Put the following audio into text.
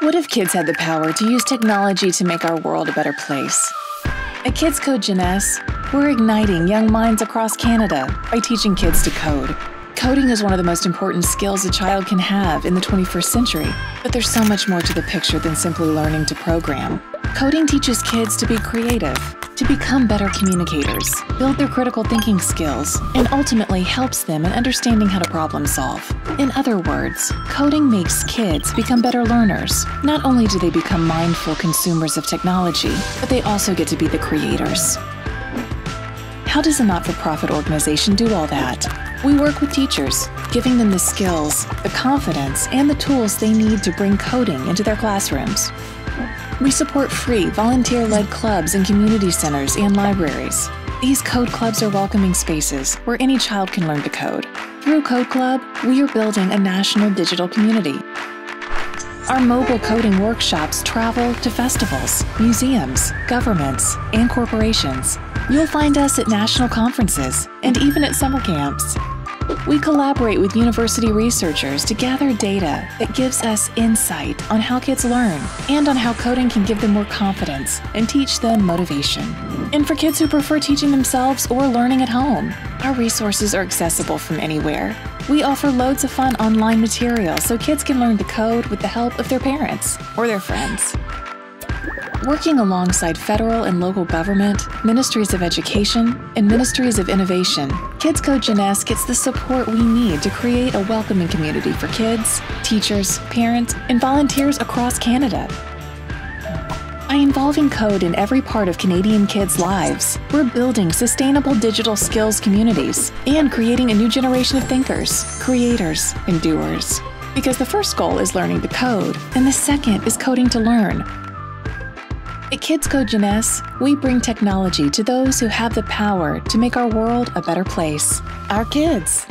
What if kids had the power to use technology to make our world a better place? At Kids Code Jeunesse, we're igniting young minds across Canada by teaching kids to code. Coding is one of the most important skills a child can have in the 21st century, but there's so much more to the picture than simply learning to program. Coding teaches kids to be creative, to become better communicators, build their critical thinking skills, and ultimately helps them in understanding how to problem solve. In other words, coding makes kids become better learners. Not only do they become mindful consumers of technology, but they also get to be the creators. How does a not for profit organization do all that? We work with teachers, giving them the skills, the confidence, and the tools they need to bring coding into their classrooms. We support free, volunteer led clubs in community centers and libraries. These code clubs are welcoming spaces where any child can learn to code. Through Code Club, we are building a national digital community. Our mobile coding workshops travel to festivals, museums, governments, and corporations. You'll find us at national conferences and even at summer camps. We collaborate with university researchers to gather data that gives us insight on how kids learn and on how coding can give them more confidence and teach them motivation. And for kids who prefer teaching themselves or learning at home, our resources are accessible from anywhere. We offer loads of fun online material so kids can learn to code with the help of their parents or their friends. Working alongside federal and local government, ministries of education, and ministries of innovation, Kids Code Jeunesse gets the support we need to create a welcoming community for kids, teachers, parents, and volunteers across Canada. By involving code in every part of Canadian kids' lives, we're building sustainable digital skills communities and creating a new generation of thinkers, creators, and doers. Because the first goal is learning to code, and the second is coding to learn, at Kids Code Jeunesse, we bring technology to those who have the power to make our world a better place our kids.